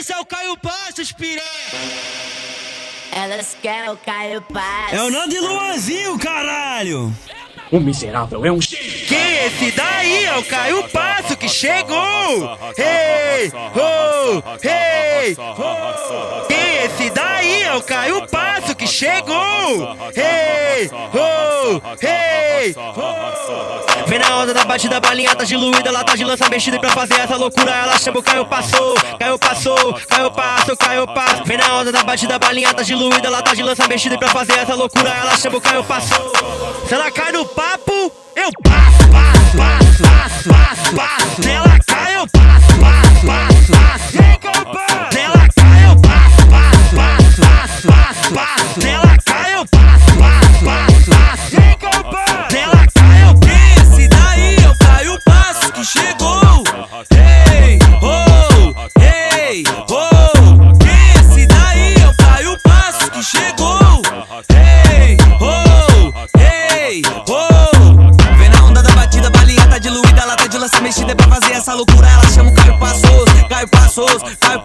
Esse é o Caio Passos, piranha. Elas querem o Caio Passos. É o Nando e Luanzinho, caralho. O miserável é um Que esse daí é o Caio Passo que chegou! Hey, oh, hey, oh. Que esse daí é o Caio Passo que chegou! Hey, oh, hey, oh. Vem na onda da batida, balinha tá diluída, ela tá de lança mexida e pra fazer essa loucura ela chama o Caio Passou, Caio Passou, Caio Passo, Caio Passo. Vem na onda da batida, balinha tá diluída, ela tá de lança mexida e pra fazer essa loucura ela chama o Caio Passou. Se ela cai no papo, eu passo, Hey, oh, hey, oh. Vem na onda da batida, balinha tá diluída, ela tá de lança mexida é pra fazer essa loucura. Ela chama o Caio Passos, Caio Passos, Caio